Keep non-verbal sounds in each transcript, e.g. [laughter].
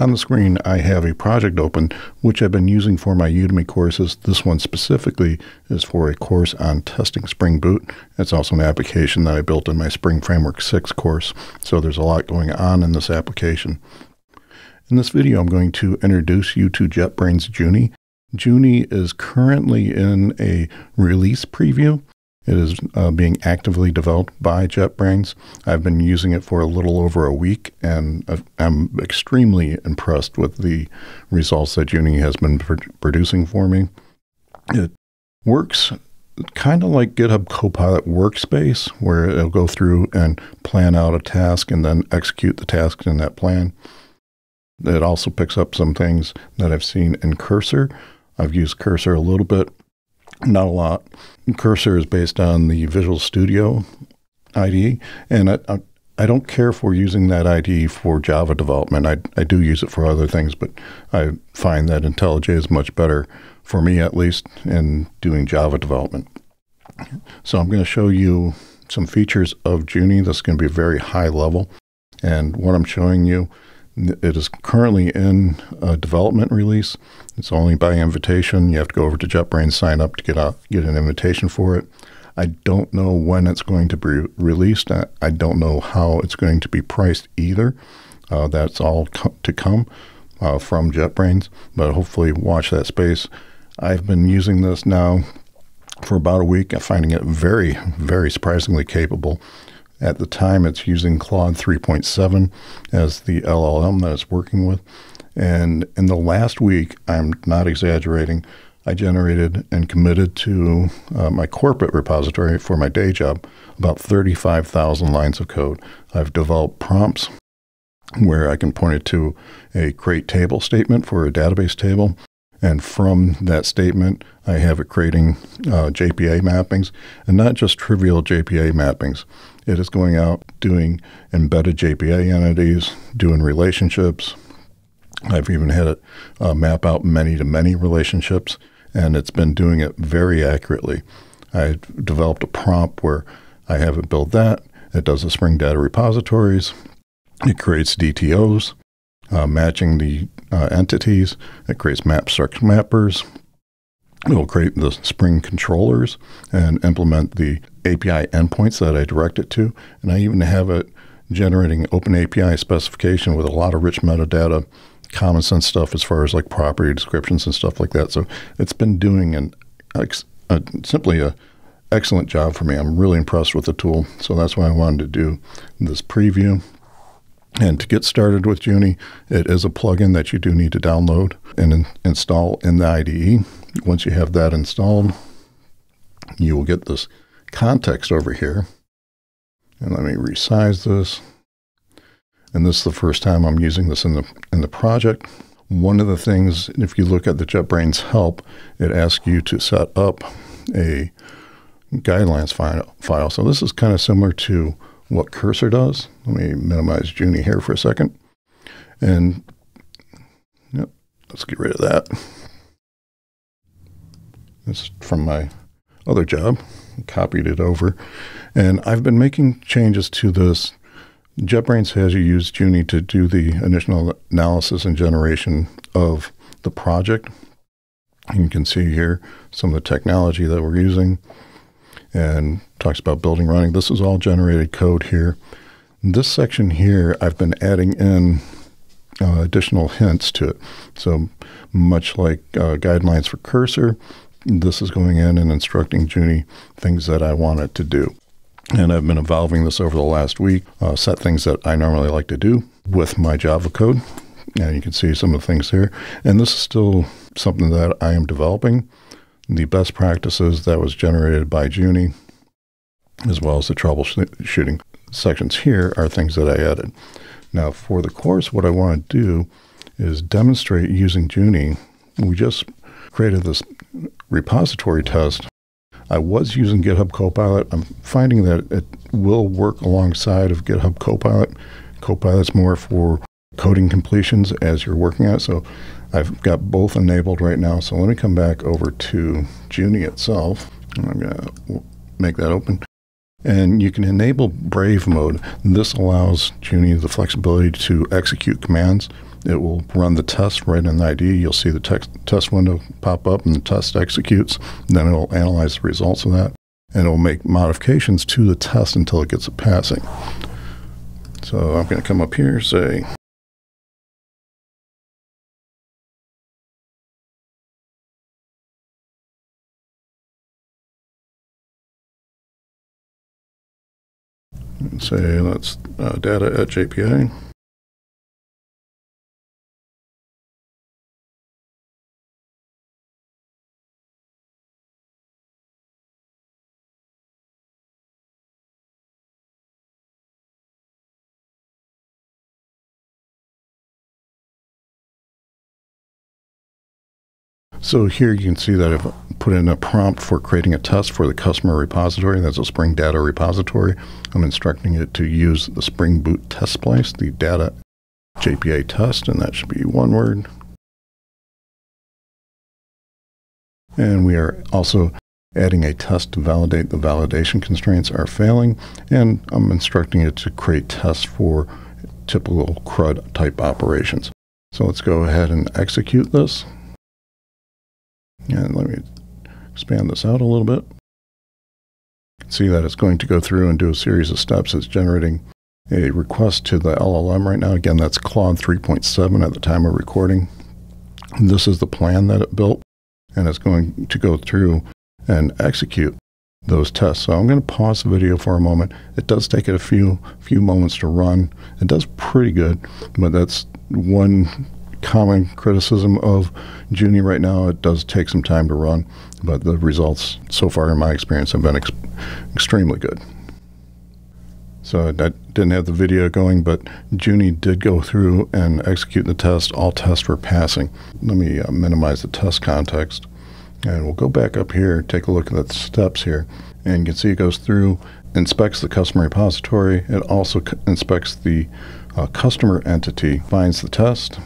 On the screen, I have a project open, which I've been using for my Udemy courses. This one specifically is for a course on testing Spring Boot. It's also an application that I built in my Spring Framework 6 course. So there's a lot going on in this application. In this video, I'm going to introduce you to JetBrains Junie. Junie is currently in a release preview. It is uh, being actively developed by JetBrains. I've been using it for a little over a week, and I'm extremely impressed with the results that Junie has been pr- producing for me. It works kind of like GitHub Copilot Workspace, where it'll go through and plan out a task and then execute the tasks in that plan. It also picks up some things that I've seen in Cursor. I've used Cursor a little bit not a lot. Cursor is based on the Visual Studio IDE, and I, I, I don't care for using that IDE for Java development. I, I do use it for other things, but I find that IntelliJ is much better, for me at least, in doing Java development. So I'm going to show you some features of Junie that's going to be very high level. And what I'm showing you it is currently in a development release. It's only by invitation. You have to go over to JetBrains, sign up to get a, get an invitation for it. I don't know when it's going to be released. I, don't know how it's going to be priced either. Uh, that's all co- to come uh, from JetBrains, but hopefully watch that space. I've been using this now for about a week, and finding it very, very surprisingly capable. At the time, it's using Claude 3.7 as the LLM that it's working with. And in the last week, I'm not exaggerating, I generated and committed to uh, my corporate repository for my day job about 35,000 lines of code. I've developed prompts where I can point it to a create table statement for a database table. And from that statement, I have it creating uh, JPA mappings, and not just trivial JPA mappings. It is going out doing embedded JPA entities, doing relationships. I've even had it uh, map out many to many relationships, and it's been doing it very accurately. I developed a prompt where I have it build that. It does the Spring Data repositories. It creates DTOs, uh, matching the uh, entities. It creates MapStruct mappers. It will create the Spring controllers and implement the API endpoints that I direct it to. And I even have it generating OpenAPI specification with a lot of rich metadata, common sense stuff as far as like property descriptions and stuff like that. So it's been doing an a, simply a excellent job for me. I'm really impressed with the tool. So that's why I wanted to do this preview. And to get started with Junie, it is a plugin that you do need to download and in, install in the IDE. Once you have that installed, you will get this context over here. And let me resize this. And this is the first time I'm using this in the in the project. One of the things, if you look at the JetBrains help, it asks you to set up a guidelines file. So this is kind of similar to what Cursor does. Let me minimize Junie here for a second. And yep, let's get rid of that. This from my other job, copied it over. And I've been making changes to this. JetBrains has you use Junie to do the initial analysis and generation of the project. You can see here some of the technology that we're using and talks about building running. This is all generated code here. In This section here, I've been adding in uh, additional hints to it. So much like uh, guidelines for Cursor, this is going in and instructing Junie things that I want it to do. And I've been evolving this over the last week, uh, set things that I normally like to do with my Java code. And you can see some of the things here. And this is still something that I am developing. The best practices that was generated by Junie, as well as the troubleshooting sections here, are things that I added. Now, for the course, what I want to do is demonstrate using Junie. We just created this repository test, I was using GitHub Copilot. I'm finding that it will work alongside of GitHub Copilot. Copilot's more for coding completions as you're working at it. So I've got both enabled right now. So let me come back over to Junie itself. I'm going to make that open. And you can enable Brave mode. This allows Junie the flexibility to execute commands it will run the test right in the IDE. You'll see the text, test window pop up and the test executes. Then it'll analyze the results of that and it'll make modifications to the test until it gets a passing. So I'm going to come up here, say say let's uh, data at JPA. So here you can see that I've put in a prompt for creating a test for the customer repository. That's a Spring Data repository. I'm instructing it to use the Spring Boot test splice, the data JPA test, and that should be one word. And we are also adding a test to validate the validation constraints are failing. And I'm instructing it to create tests for typical CRUD type operations. So let's go ahead and execute this. And let me expand this out a little bit. See that it's going to go through and do a series of steps. It's generating a request to the LLM right now. Again, that's Claude 3.7 at the time of recording. This is the plan that it built, and it's going to go through and execute those tests. So I'm going to pause the video for a moment. It does take it a few few moments to run. It does pretty good, but that's one common criticism of Junie right now. It does take some time to run, but the results so far, in my experience, have been ex- extremely good. So I didn't have the video going, but Junie did go through and execute the test. All tests were passing. Let me uh, minimize the test context. And we'll go back up here, take a look at the steps here. And you can see it goes through, inspects the customer repository. It also inspects the uh, customer entity, finds the test,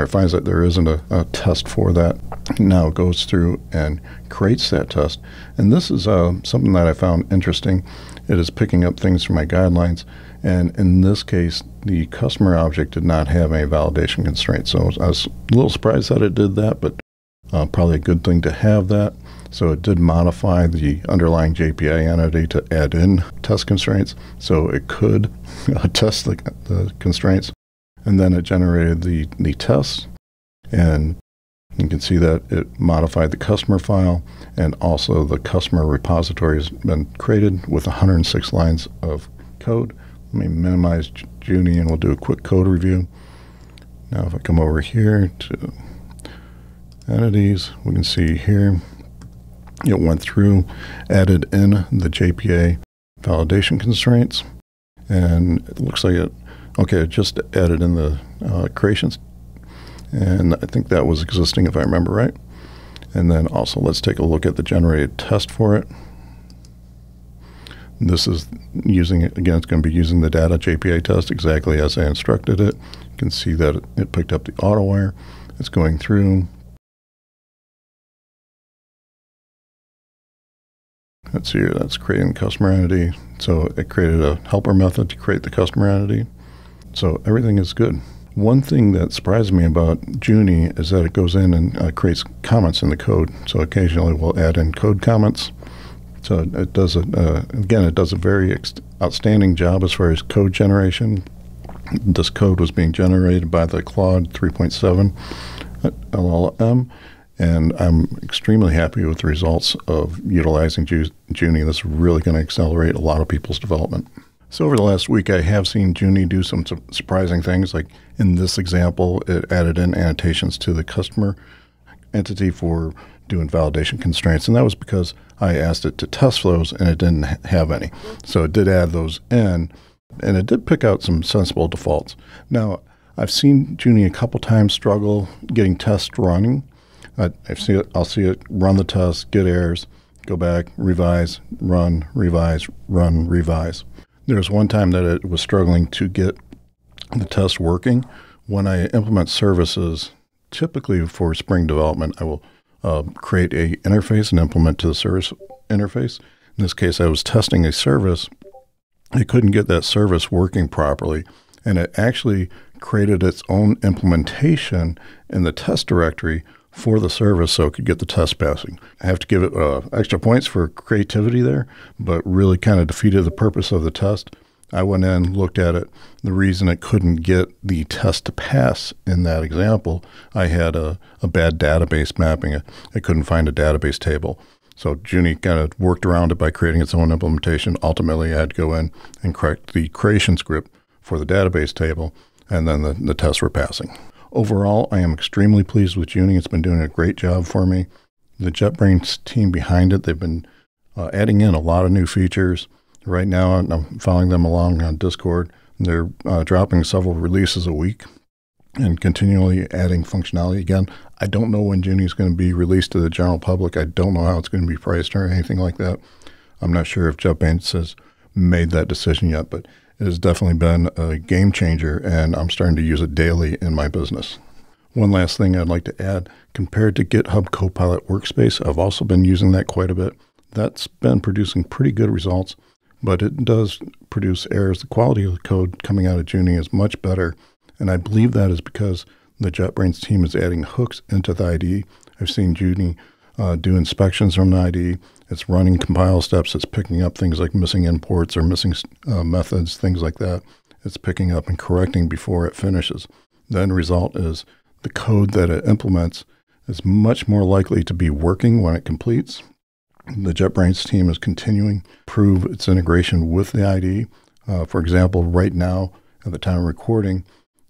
or finds that there isn't a, a, test for that, now goes through and creates that test. And this is uh, something that I found interesting. It is picking up things from my guidelines. And in this case, the customer object did not have any validation constraints. So I was a little surprised that it did that, but uh, probably a good thing to have that. So it did modify the underlying JPA entity to add in test constraints. So it could [laughs] uh, test the, the constraints and then it generated the, the test. And you can see that it modified the customer file, and also the customer repository has been created with 106 lines of code. Let me minimize Junie and we'll do a quick code review. Now, if I come over here to entities, we can see here it went through, added in the JPA validation constraints, and it looks like it Okay, just added in the uh, creations. And I think that was existing if I remember right. And then also let's take a look at the generated test for it. This is using it, again, it's going to be using the data JPA test exactly as I instructed it. You can see that it picked up the auto wire. It's going through. Let's see here, that's creating customer entity. So it created a helper method to create the customer entity. So everything is good. One thing that surprised me about Junie is that it goes in and uh, creates comments in the code. So occasionally we'll add in code comments. So it does a, uh, again, it does a very ex- outstanding job as far as code generation. This code was being generated by the Claude 3.7 LLM, and I'm extremely happy with the results of utilizing Ju- Junie. Is really going to accelerate a lot of people's development. So, over the last week, I have seen Junie do some su- surprising things. Like in this example, it added in annotations to the customer entity for doing validation constraints. And that was because I asked it to test flows and it didn't ha- have any. So, it did add those in and it did pick out some sensible defaults. Now, I've seen Junie a couple times struggle getting tests running. I, seen it, I'll see it run the test, get errors, go back, revise, run, revise, run, revise. There was one time that it was struggling to get the test working. When I implement services, typically for Spring development, I will uh, create a interface and implement to the service interface. In this case, I was testing a service. I couldn't get that service working properly, and it actually created its own implementation in the test directory for the service so it could get the test passing. I have to give it uh, extra points for creativity there, but really kind of defeated the purpose of the test. I went in, looked at it. The reason it couldn't get the test to pass in that example, I had a, a bad database mapping. I couldn't find a database table. So Junie kind of worked around it by creating its own implementation. Ultimately, I had to go in and correct the creation script for the database table, and then the, the tests were passing. Overall, I am extremely pleased with Junie. It's been doing a great job for me. The JetBrains team behind it, they've been uh, adding in a lot of new features. Right now, I'm following them along on Discord. They're uh, dropping several releases a week and continually adding functionality. Again, I don't know when Junie is going to be released to the general public. I don't know how it's going to be priced or anything like that. I'm not sure if JetBrains has made that decision yet, but it has definitely been a game changer, and I'm starting to use it daily in my business. One last thing I'd like to add compared to GitHub Copilot Workspace, I've also been using that quite a bit. That's been producing pretty good results, but it does produce errors. The quality of the code coming out of Junie is much better, and I believe that is because the JetBrains team is adding hooks into the IDE. I've seen Junie uh, do inspections from the IDE. It's running compile steps. It's picking up things like missing imports or missing uh, methods, things like that. It's picking up and correcting before it finishes. The end result is the code that it implements is much more likely to be working when it completes. The JetBrains team is continuing to prove its integration with the ID. Uh, for example, right now, at the time of recording,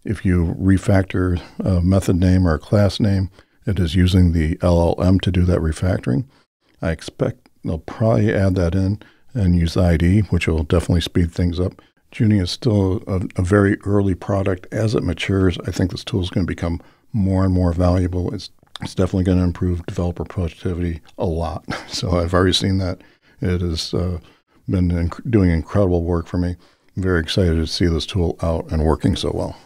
if you refactor a method name or a class name, it is using the LLM to do that refactoring. I expect they'll probably add that in and use ID, which will definitely speed things up. Junie is still a, a, very early product. As it matures, I think this tool is going to become more and more valuable. It's, it's definitely going to improve developer productivity a lot. [laughs] So I've already seen that. It has uh, been inc- doing incredible work for me. I'm very excited to see this tool out and working so well.